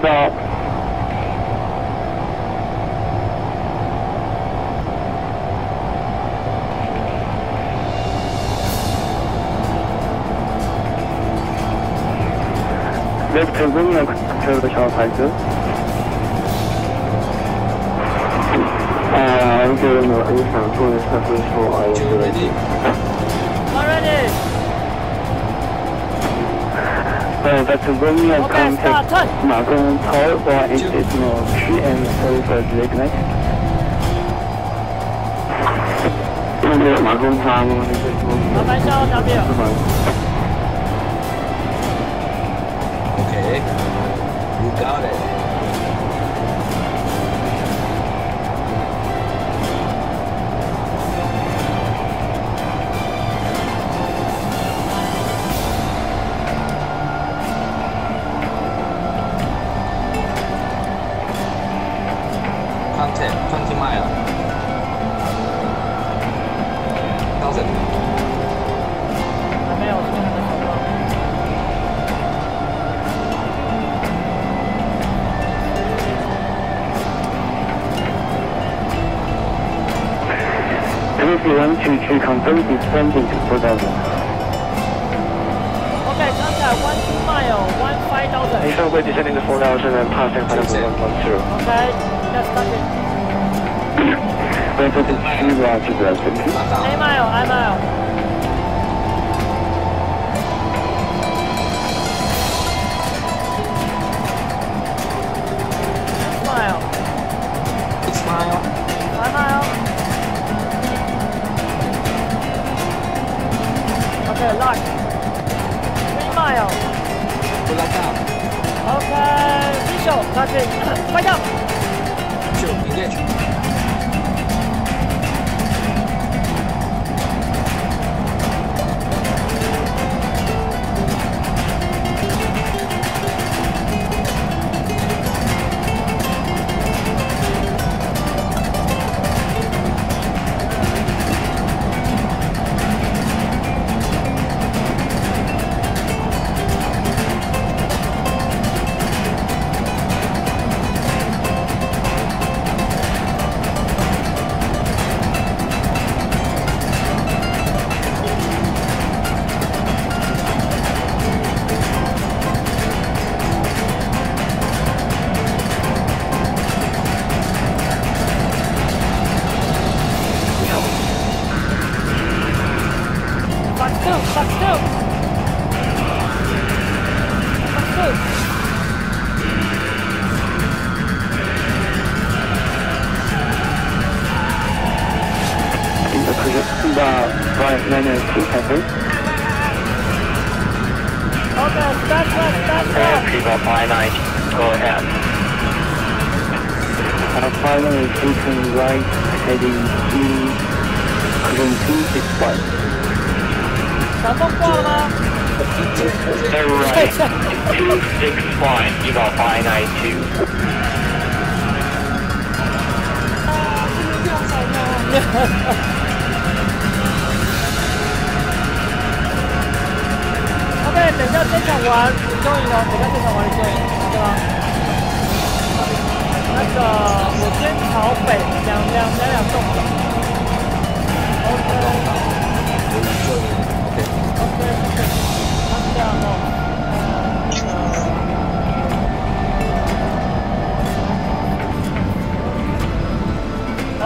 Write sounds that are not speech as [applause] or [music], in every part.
知道。Left to wing, control the short fighter. 啊，这个我很想做的测试说啊，就有 ready。Already. 呃，but Romeo Okay, start, contact turn. 马公 Tower or additional tree and sorry for the late night. 那个马公他们那个说麻烦下 W。是吗？Okay. You got it. If you want to, to confirm descending to 4000. Okay, contact one two mile, one five thousand. 你上会 descending to 4000 and passing 510. Okay, let's start it. Wait for the tree route to the city. 马上 A mile, I mile. Mile, that's it. OK，等一下这场玩终于了，等一下这场完你终于，对吧？那个我先朝北两两两两动走。OK Okay. OK OK，他这样弄。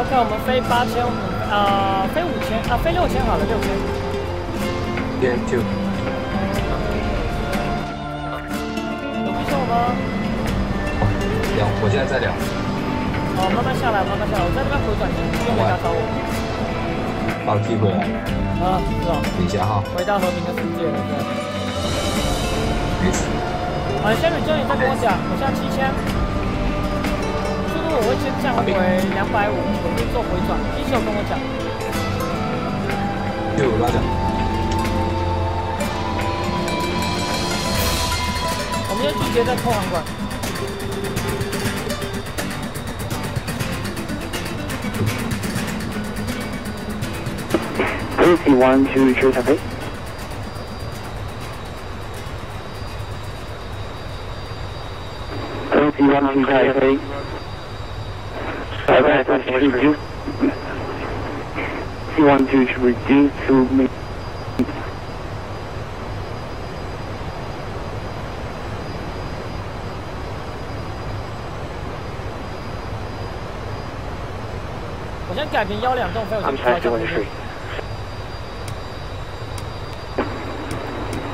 OK，我们飞八千，呃，飞五千，啊，飞六千好了，六千。Game two. 有必须吗？两，我现在在两。好，慢慢下来，慢慢下来，我在这边回转，你不用回答找我。把我踢回来。啊，是哦，等一下哈。回到和平的世界了，对。没事。啊，仙女就你再跟我讲，我现在七千，速度我会先降回两百五，做回转，新手跟我讲。队拉掉。我们要拒绝在扣钢管。Three, one, to. to. evening. You want to reduce to me. I'm past 1 Street.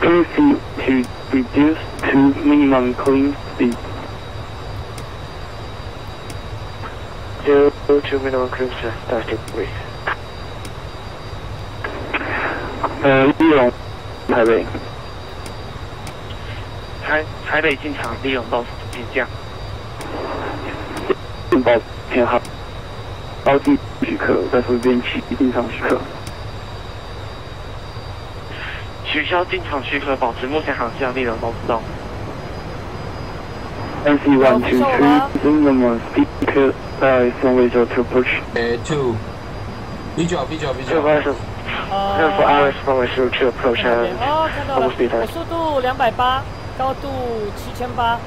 PC to reduce to minimum clean speed. 利用台北。台台北进场利用到进降，电报偏好，高地许可，在附边起进场许可。取消进场许可，保持目前航向，利用都自动。NC one two three, minimum speed 呃，看到了。速度两百八，高度七千八。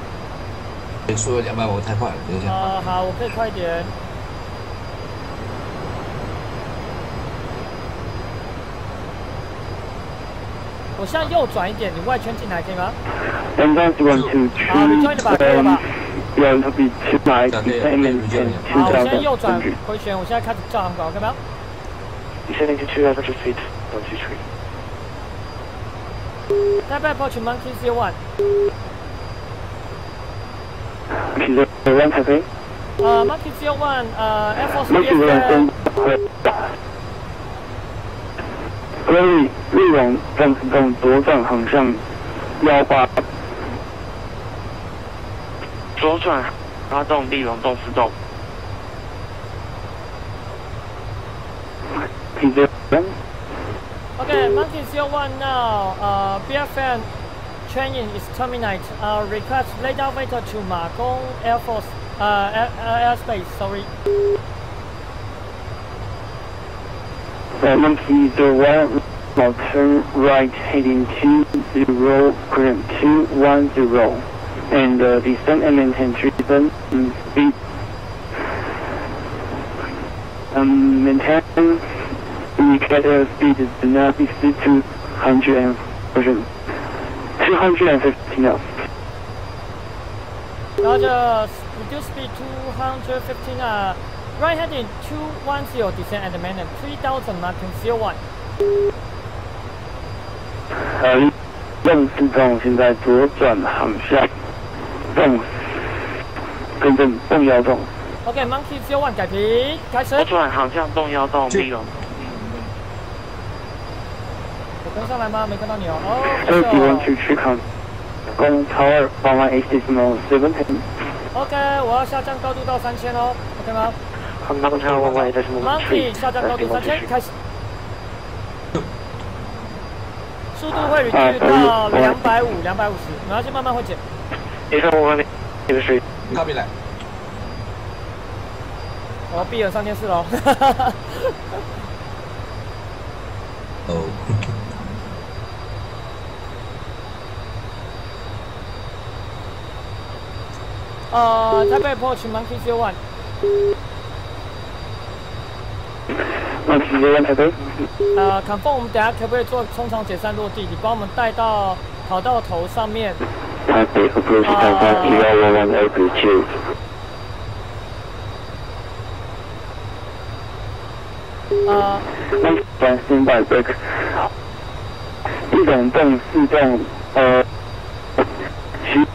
别说两百五太快了，等一下。啊、好，我可以快一点。我向右转一点，你外圈进来可以吗啊，你转 two 百 Um, 好，我现在右转.回旋，我现在开始照航管，OK 吗？Descending to two thousand feet, one two three. 台北 approach monkey zero one，Monkey zero one Taipei. 呃，monkey zero one，呃，Air Force Monkey zero BFF，one. Gray 利用正自动左转航向幺八左转发动利用动自动，Monkey zero one. OK，monkey zero one now，呃，BFN training is terminate，呃，request lay down vehicle to 马公 Air Force，呃，air air airspace，sorry。Uh, monkey zero one. Now turn right heading two zero current two one zero. And uh, descend and maintain three seven mm, speed. Um, maintain indicate airspeed do not exceed 200 and version 250 knots. 然后就 reduce speed 215啊，right heading 210 descend at the minute 3000 mountain zero one。呃，用自动现在左转航向， 动，动动动腰动。OK，Monkey 开皮，开始。我转航向动腰动，对哦。我跟上来吗？没看到你哦。OK，我要下降高度到三千哦。OK 吗？Monkey 下降高度三千，开始。速度会率距到两百五、两百五十，然后就慢慢会减。你看我方面，你？来。我要闭眼上电视喽。哦。[laughs] 呃，台北 Porsche Monkey Zero One。呃，confirm，我们等下可不可以做冲场解散落地？你帮我们带到跑道头上面，Taipei one standby break. 一种动四动呃，需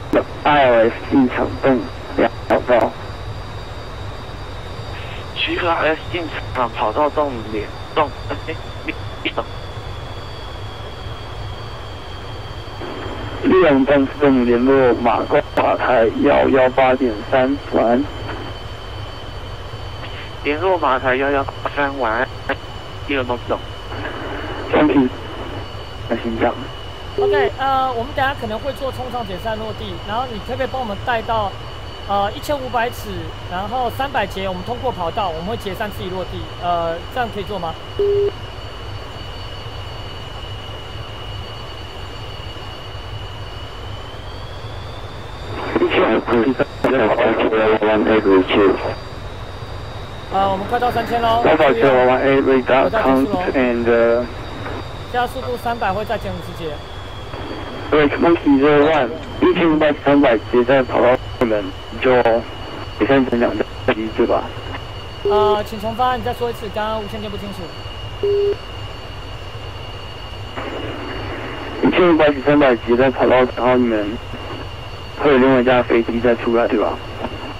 ILS 进场动两跑道。许可 S 进场跑道动联动，哎，利利用利用动自动联络马公塔台幺幺八点三，晚安。联络马台幺幺三，晚安，利用动自动。双体，那行长。OK，呃，我们等下可能会做冲场解散落地，然后你可不可以帮我们带到呃一千五百尺，然后三百节，我们通过跑道，我们会解散自己落地，呃，这样可以做吗？一千五百 zero one eight reach. 呃，我们快到三千喽注意哦 zero one eight radar count and uh, 加速度三百会再减五十节。wait monkey zero one 一千五百三百直接在跑到你们就也算成两架机对吧？呃，请重发，你再说一次，刚刚无线电不清楚。一千五百起三百级再跑到，然后你们会有另外一架飞机再出来对吧？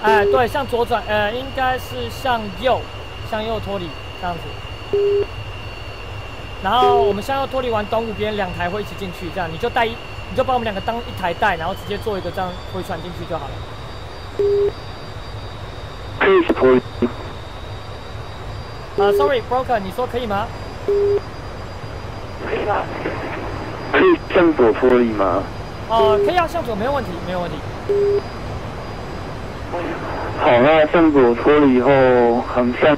哎，对，向左转，呃，应该是向右，向右脱离这样子。然后我们向右脱离完东五边，两台会一起进去，这样你就带一，你就把我们两个当一台带，然后直接做一个这样回传进去就好了。可以脱离，呃，sorry，broker，你说可以吗？可以啊。可以向左脱离吗？哦、可以啊，向左没有问题，没有问题。好，那向左脱离以后横向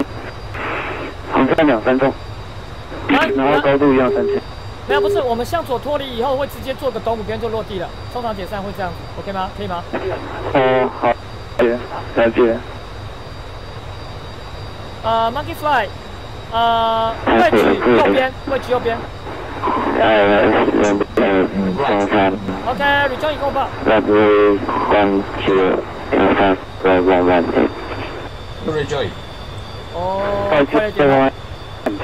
航向两三栋，啊然后高度一样三千。没有，不是，我们向左脱离以后会直接做个东五边就落地了，通常解散会这样子，OK 吗？可以吗？哦，好，了解。呃，Monkey Fly，呃，位置右边，位置右边呃，两呃三三，，OK，return 以后吧。那不会三九两三万万万的。Rejoy，哦，二快点。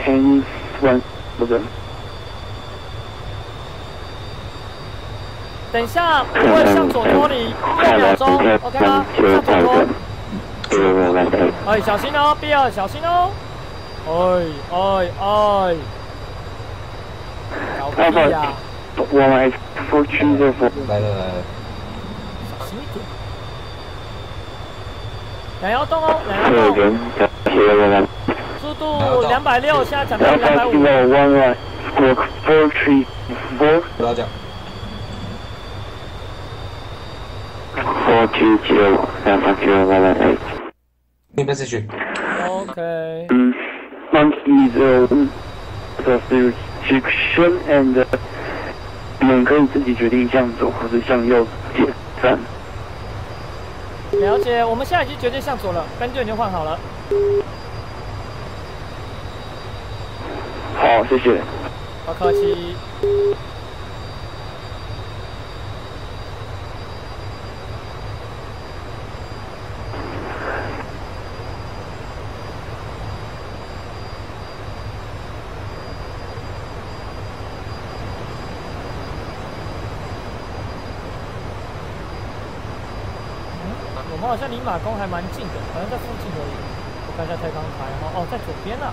七万 ten one 不是，等一下我会向左脱离六秒钟，OK 吗？向左脱。哎，小心哦，，B 二，小心哦。哎哎哎，搞屁呀！我们 four three zero four。来了来了，小心一点。两摇动哦，两客摇动。速度两百六，现在讲到两百五。one one squawk four three four 不要讲，four two zero 两三九万万 eight。你 message，OK，嗯，monkey zero the restriction and 呃你们可以自己决定向左或者向右解散。了解。我们现在已经决定向左了，跟队已经换好了。好，谢谢。不客气。我们好像离马公还蛮近的，好像在附近而已。我看一下太康台哈，哦，在左边呢、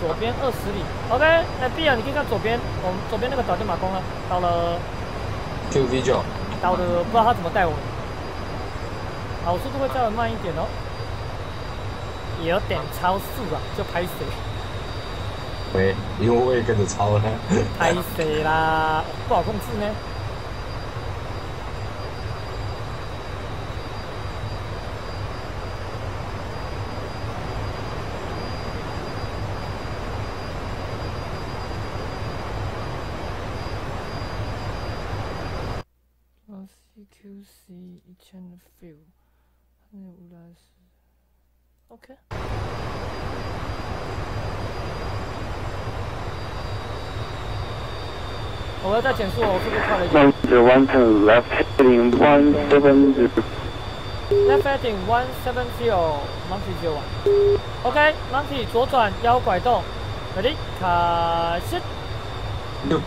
左边二十里。OK，那 B 啊，你可以看左边，我们左边那个早就马公了，到了，Q V 九，到了，不知道他怎么带我们。好，我速度会稍微慢一点哦，有点超速啊，就拍谁喂，因为我也跟着超了，拍谁啦，不好控制呢。see each and few. Okay. One to one to left heading one seven zero. Left heading one seven zero, monkey zero one. OK, monkey No.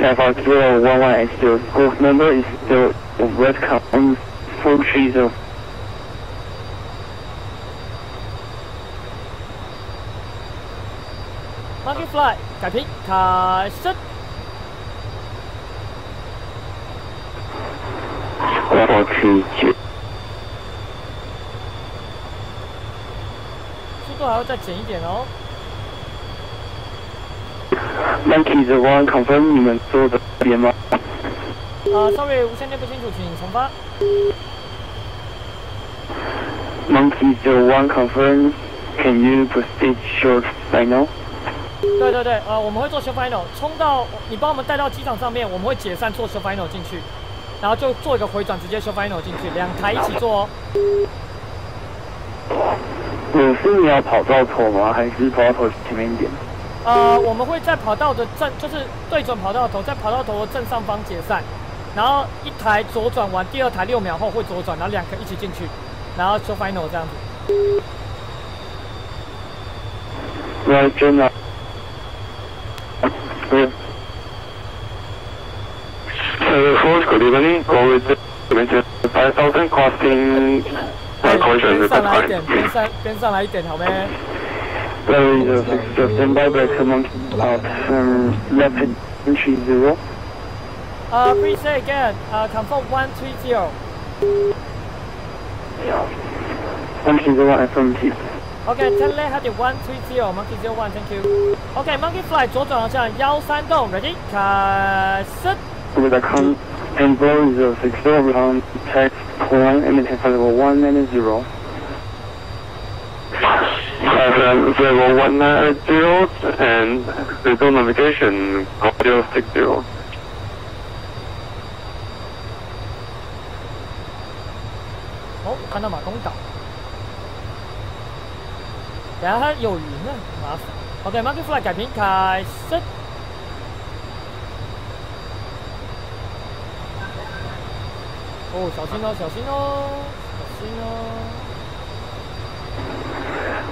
55011 is still ghost number, is still welcome 430. Monkey fly, copy, caution. Level 2速度还要再减一点哦。Monkey zero one confirm 你们坐的边吗？呃，sorry 无线电不清楚，请重发。Monkey zero one confirm. Can you proceed short signal? 对对对，呃，我们会做 short final，冲到你帮我们带到机场上面，我们会解散做 short final 进去，然后就做一个回转，直接 short final 进去，两台一起做哦。我是你要跑到头吗？还是跑到头前面一点？呃，我们会在跑道的正，就是对准跑道头，在跑道头的正上方解散，然后一台左转完，第二台六秒后会左转，然后两个一起进去，然后就 final 这样子。我真的。嗯。Four, five thousand, costing. 边上来一点，边上边上来一点，好没？Very the six, the standby back among out um, left entry zero. 呃，please say again，呃，confirm one three zero。 Entry zero affirmative. OK，ten left heading one three zero monkey zero one，thank you。OK，monkey fly 左转航向幺三洞，ready，开始。 With a con and blow zero six zero on text one and then level one and zero. 50190 and result navigation audio 60. 哦，我看到马公岛。等下它有云呢，麻烦。OK，monkey fly 改屏开始。哦，小心哦，小心哦，小心哦。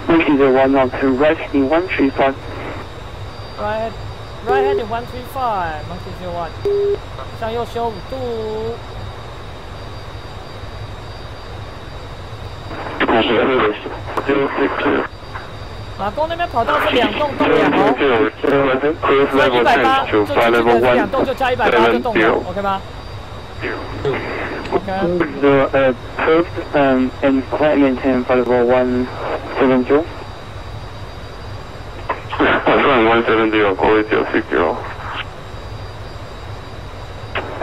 Monkey zero one out to right heading one three five. Right, right heading one three five, monkey zero one，向右修五度。060. 马公那边跑道是两栋栋梁哦，加一百八就 to 就 flight 就 level 这两栋就加一百八就动了，OK 吗 Okay. The uh, approved um, equipment in Volvo 170. Volvo 170, quality of 60.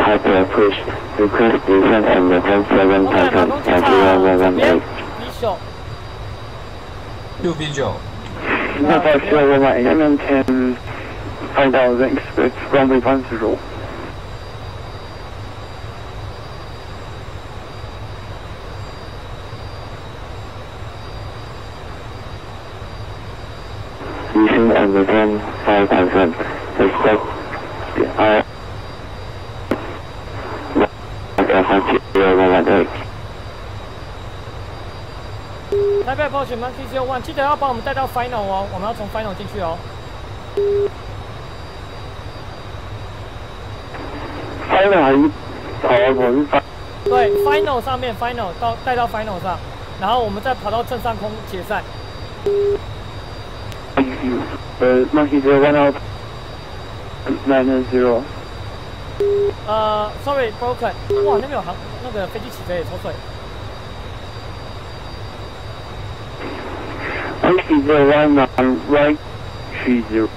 Hyper push? Request descent and the 17 Python at 0118. Visual. You visual. No, that's 0118. I'm in 10, 5000 experts, runway 台北 approach monkey zero one，记得要把我们带到 final 哦，我们要从 final 进去哦。final 还对，final 上面 final 到带到 final 上，然后我们再跑到正上空解散。呃，monkey zero one out nine zero。呃，sorry broken，哇，那边有航那个飞机起飞，抽水。Monkey zero one on right three zero。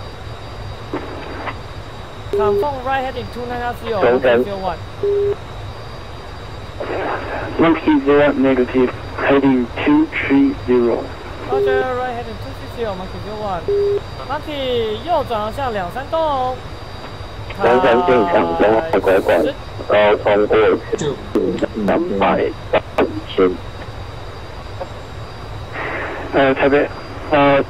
Confirm right heading two nine zero zero one。monkey zero negative heading two three zero。Roger right heading two six zero monkey one。Monkey 右转航向两三栋。两三进场中海拐拐高通过就两百八千。呃，台北，呃，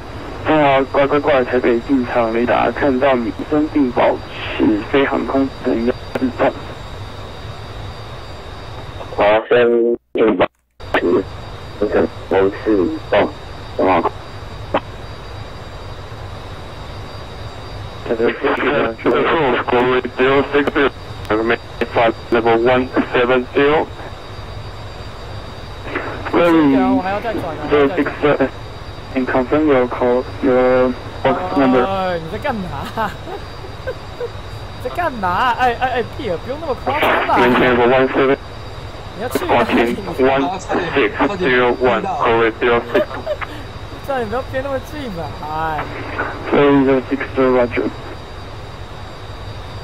正好乖乖乖台北进场雷达看到你生并保持飞航空等压制状。华生并保持这个模式动，啊。这个是 Approve, quality 060. Make flight level 170. 对啊，我 very 还要再转啊。还 very 要再 big 转 uh, and confirm your call your box number. 哎，你在干嘛？你在干嘛？哎哎哎，屁，不用那么夸张吧？Maintain level 170. 你要去哪里？Crossing 1601, quality 06. 这样你不要憋那么近嘛！哎，Very the six Roger.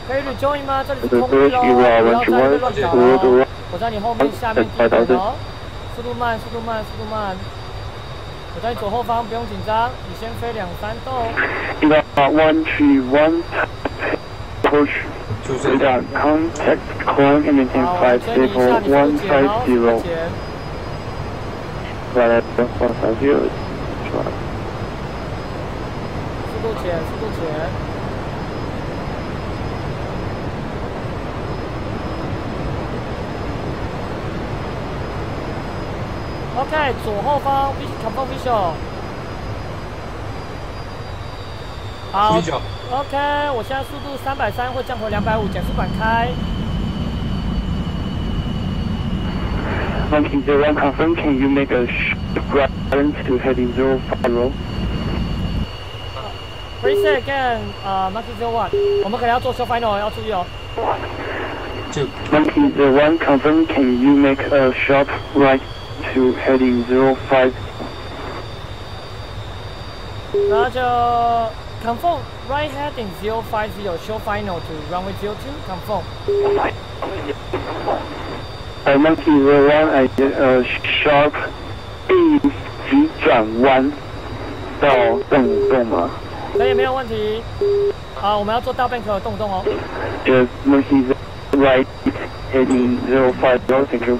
可以 rejoin 吗？这里是这空域哦，不要在那边乱搞哦。我在你后面下面低点哦，速度慢，速度慢，速度慢。我在你左后方，不用紧张，你先飞两三栋。One three one push 出现 without contact climb and maintain 好，five 追你一 zero 下，你速 one 度减 five 哦，速 zero 度减。right at one five zero 速度减，速度减。OK，左后方 confirm visual。好，，OK，我现在速度三百三会降回两百五，减速板开。Monkey zero one confirm can you make a right turn to heading zero five zero Please say again，呃、m o n key Zero One，我们可能要做 show final，要注意哦。就 Monkey zero one confirm can you make a sharp right to heading zero five 然后就 confirm right heading zero five zero show final to runway zero two confirm。Uh, monkey zero one, I did a sharp 并急转弯到动五洞吗可以，没有问题。好，我们要做大 bank 的动动哦。？Just monkey zero right heading zero five zero, thank you.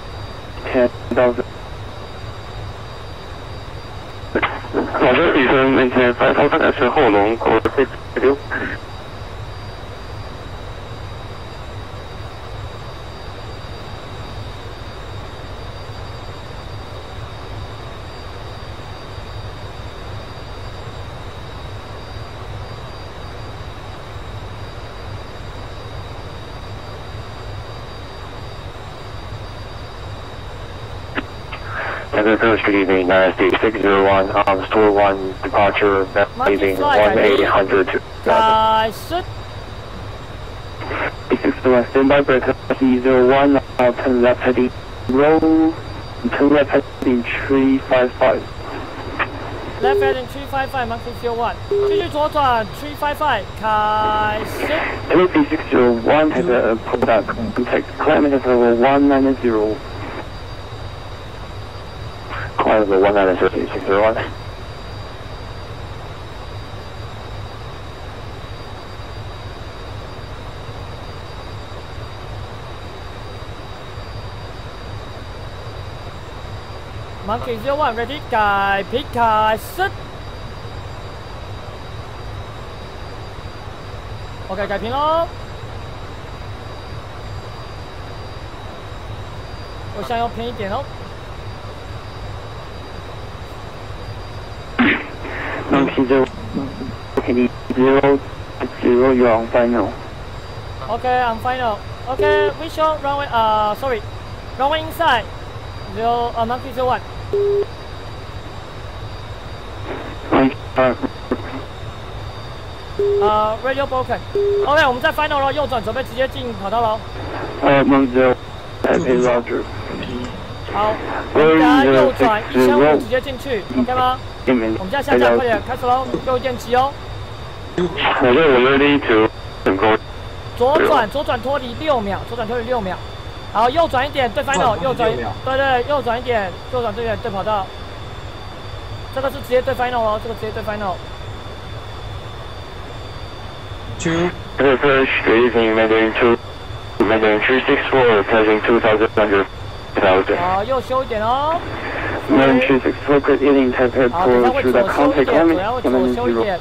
天到这。老师，女生，明天白头发的是后龙，我这。Echo Coast, good evening, Dynasty 601, um, store 1 departure, leaving 1800 to Uh, 开始，Six one standby break Monkey zero one, now turn left heading roll, turn left heading three five five. left heading three five five monkey zero one，继续左转 three five five，开始。LP six zero one has a product contact climate has a one nine zero. Climb the 190601. Monkey Zero One ready 改皮开始。OK 改平喽。我向右偏一点哦。Monkey zero heading zero zero, you're on final. Okay, I'm final. OK visual runway 啊、sorry runway inside zero 呃 Monkey Zero One。Monkey, uh, 呃 radio broken。Okay, 我们在 final 咯，右转准备直接进跑道喽。uh, Monkey zero, Taipei Roger. 好，我们右转一千五直接进去，OK 吗？我们现在下降，快点开始喽，右一点急哦。Okay, we're ready to go. 左转，左转脱离六秒，左转脱离六秒。好，右转一点，对 final，右转，六秒对对，右转一点，右转对点对跑道。这个是直接对 final 哦，这个直接对 final。two Echo Coast, good evening, Mandarin 2, Mandarin 364, passing 2,000, 1,000. 好，右修一点哦。好左修一 contact 点，limit, 等一下会左 Mandarin 修一 zero. 点。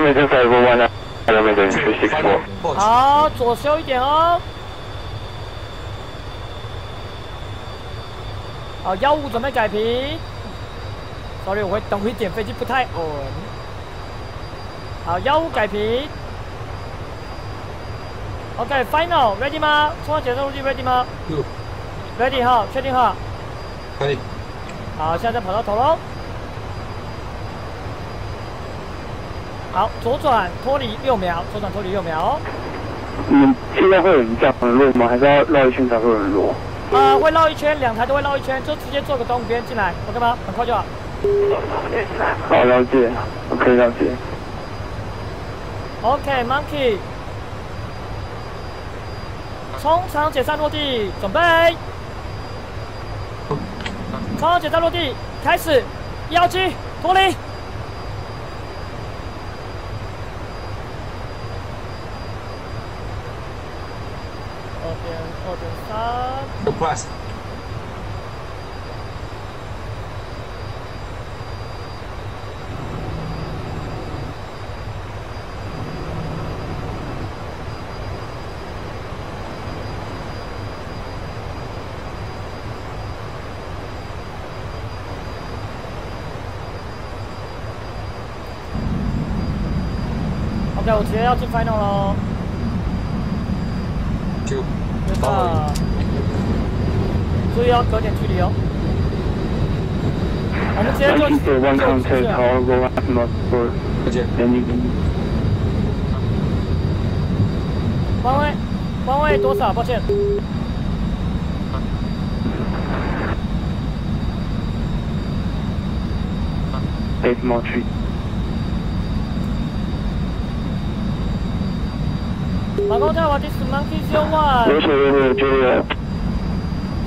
Mandarin 501, Mandarin two uh, 364. Watch 好，左修一点哦。好，幺五准备改平。Sorry，我会等一点，飞机不太稳。好，幺五改平。OK，final，ready、吗？冲浪检测陆地 ready 吗？ready 哈，确定哈。可以好，现在跑到头喽。好，左转脱离六秒，左转脱离六秒哦。嗯，现在会有人这样落吗？还是要绕一圈才会有人落？呃，会绕一圈，两台都会绕一圈，就直接做个东边进来，OK 吗？很快就好。好，了解，OK，了解。OK，Monkey，冲场解散落地，准备。冲场解散落地，开始，幺七脱离。三。我直接要进 final 喽。对吧？注意要隔点距离哦。我们直接就 Monkey for one 就 contact, 是啊 call go azimuth for 再见。landing. 方位，方位多少？抱歉。Magoda, what is Monkey 01? Yes, sir, Juliet.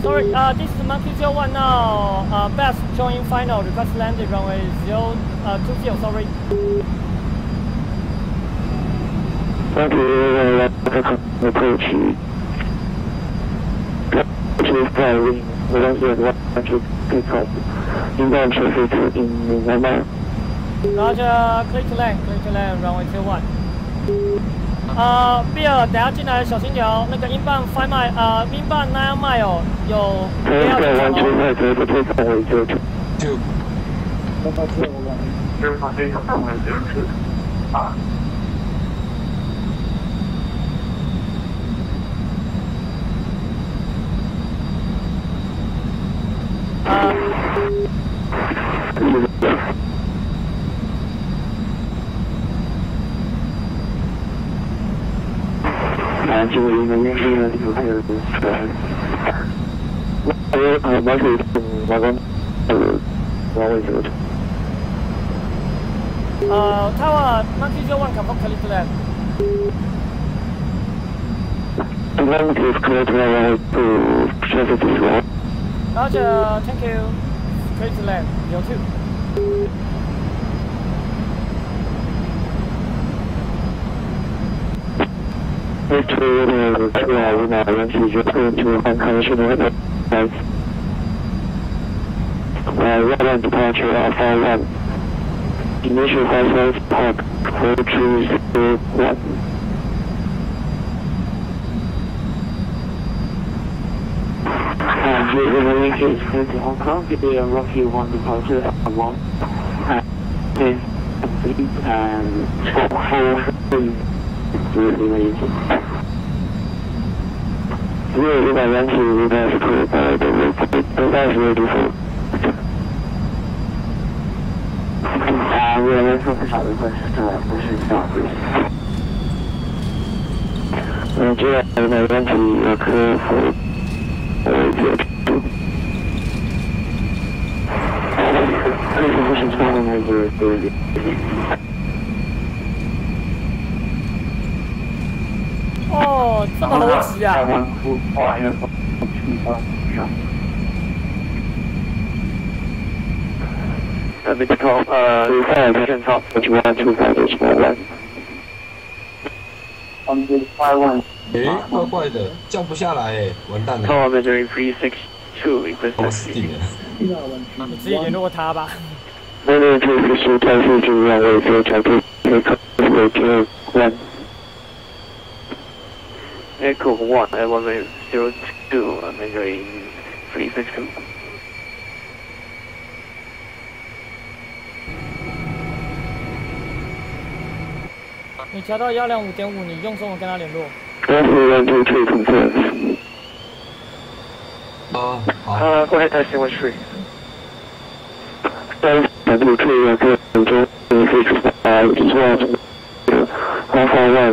Sorry, uh, this is Monkey Zero One now. Uh, best join final. Request landing runway uh, 0, uh, 20, sorry. Thank you, approach. Actually. We Roger, click to land, click to land, runway 01. 啊，Bill，等下进来小心点哦。那个英镑 five mile，啊，英镑 nine mile 有。有没有完全在这个地方，我就就。就。啊。南京为能源是呢，有还有呃，还有呃，马水马光呃，runway zero two. 呃，Tower monkey zero one confirm clear to land。The one is clear to runway two, traffic is one. Roger, thank you. Clear to land, zero two. Next to the two hours now, and she's just going to unconditional advice. Uh, right on departure, Alpha 1. Initial flight park 4301. Uh, the remaining is clear to Hong Kong, give me a Rocky 1 departure at 1. Uh, is complete and 4 remaining. Zero 六百三十五百是可以的，对对，都在十度负。啊，我们说不少的关是这不是这样子。嗯，这样没问题，有客服，呃，接触。为什么是这样的那个对对？哦，这么逻辑啊！呃，没错，呃，在正超九万出发的九万。On the five one. 诶，怪怪的，降不下来诶，完蛋了，Tower measuring three six two. Request 我死定了。你自己联络他吧。Runway two six two 太负重 runway zero traffic take up runway echo。你调到幺零五点五，你用什么跟他联络？啊啊，过来打四万三。都是用对称式，零九零六六二二三二。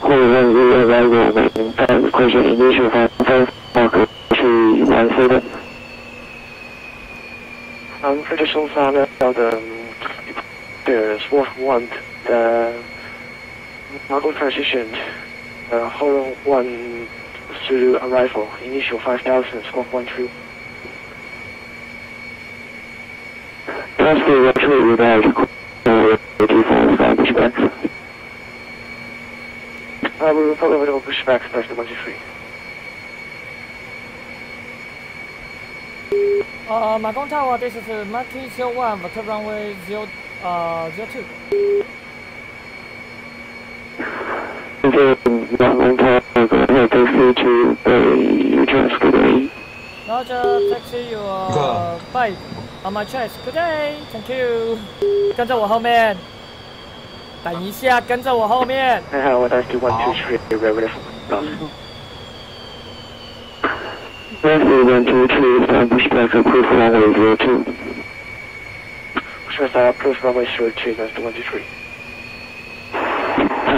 Hold one zero arrival main time question initial five five marker three one seven. Um, additional sound out um, the SWAT one, the Margot transition, uh, hold one Zulu arrival, initial 5000, squawk one two. Last day retreat without uh, default sky pushback. Uh, we will follow with all pushbacks, press the 123. Uh, Macon Tower, this is uh, Marquis 01, Victor runway 0, uh, 02. 现在南龙塔那个要飞飞去北 transfer 的 Roger, taxi your bike on my chest. Good day, thank you. 跟着我后面。等一下，跟着我后面。And how would I do 123, regular loss. Last day one two three five pushback approve runway zero two. Pushback uh, approach runway 02, that's the 123.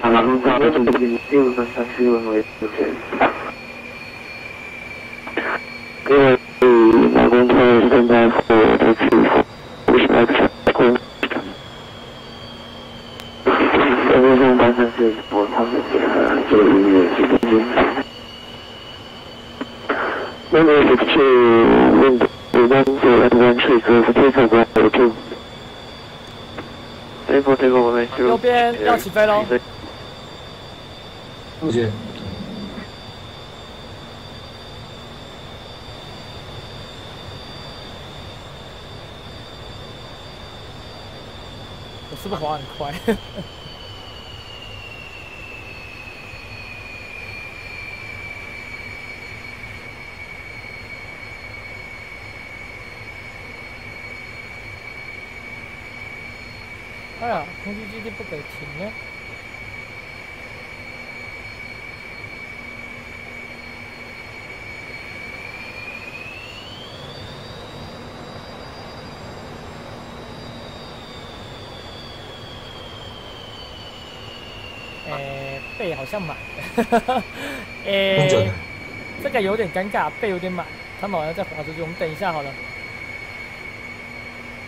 南龙塔的总经六分三十问为九千。各位马公特现在和我的去 pushback 成在路上八三四我他们呃这个音乐是东京。那么是去问的有关做 adventure 和 take up 的就。这波这个我们就右边要起飞喽。不行，我是不是滑很快？空气基地不给停呢。诶，背好像满了。[laughs] 诶真的，这个有点尴尬，背有点满，他们好像在滑出去。我们等一下好了，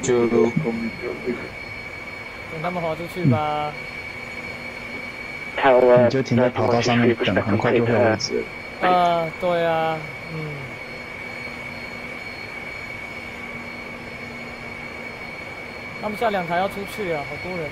就等他们滑出去吧。你就停在跑道上面等，很快就会有位置了。呃，对啊，嗯。他们下两台要出去啊，好多人。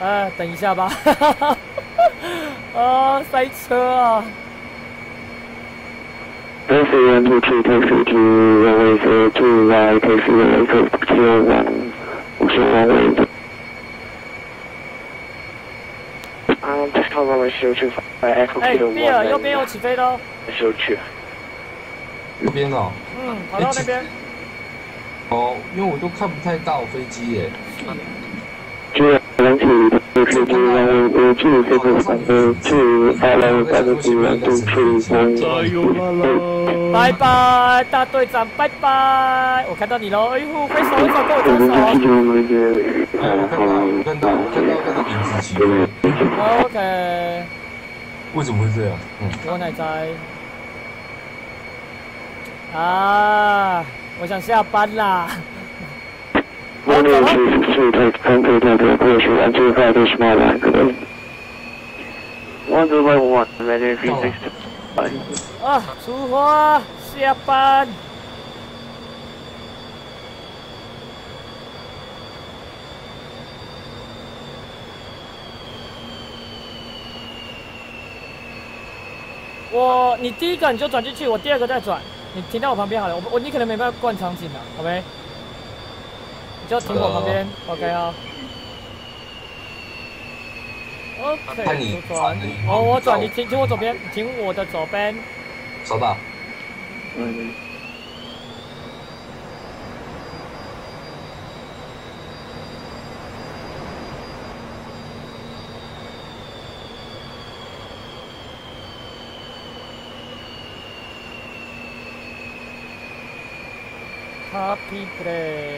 哎，等一下吧，[laughs] [laughs] 啊，塞车啊！这是原图区特殊区，我位是住在特殊的雷克七，我是王伟。啊，这套装的修去哎，米尔，右边有起飞的哦。修去。右边哦。嗯，跑到那边。哦，因为我都看不太到飞机耶。我，拜拜，大队长，拜拜，我看到你了，哎呦，挥手挥手，跟我挥手。我，看到。OK。为什么会这样？我奶在。啊，我想下班啦。One two three three take contact the push one two five to small line 1011, ready 36. Bye. 啊，出发，下班。我，你第一个你就转进去，我第二个再转，你停在我旁边好了。我我你可能没办法灌场景啊，OK？就停我旁边、，OK 啊。OK，转哦，我转，你停停我左边，停我的左边。收到。嗯。Happy play.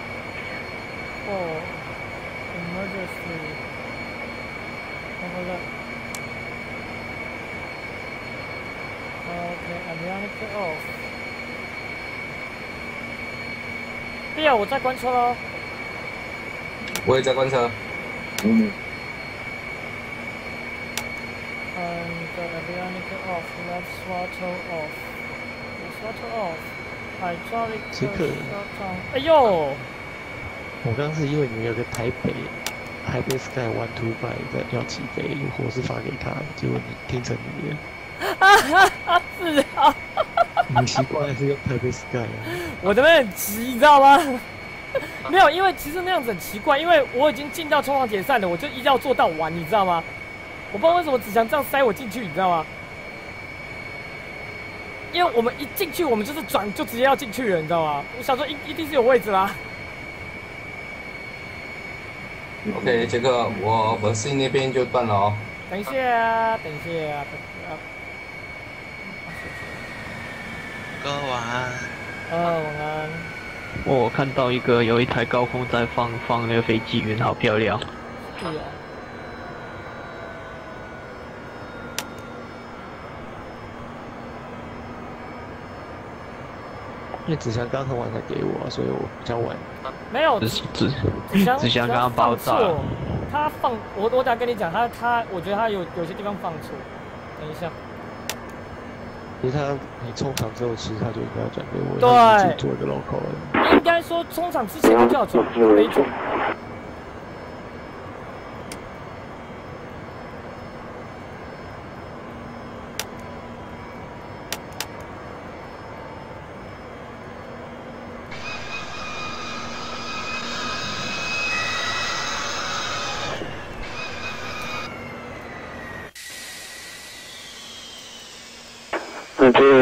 我在关车喽。我也在观察。嗯，And the avionics off, left throttle off. Throttle off. Hydraulic 这个 shutdown. 哎呦，我刚刚是因为你们有个台北台北 Sky One Two Five 在要起飞，我是发给他，结果你听成你的，是啊，你习惯还是用台北 Sky 啊？我这边很急，你知道吗？[laughs] 没有，因为其实那样子很奇怪，因为我已经进到冲浪解散了，我就一定要做到完，你知道吗？我不知道为什么只想这样塞我进去，你知道吗？因为我们一进去，我们就是转就直接要进去了，你知道吗？我想说一一定是有位置啦。OK，杰克，我文信那边就断了哦。等一下，等一下，等一下。哥晚安。呃，晚安。我看到一个有一台高空在放放那个飞机云，好漂亮。是啊。因为子祥刚很晚才给我，所以我比较晚。没有，纸箱纸箱刚刚爆炸他放我我等下跟你讲，他他我觉得他有有些地方放错。等一下，其实他你冲场之后，其实他就应该要转给我，对做一个 local 了。应该说冲场之前就要转，没转。那这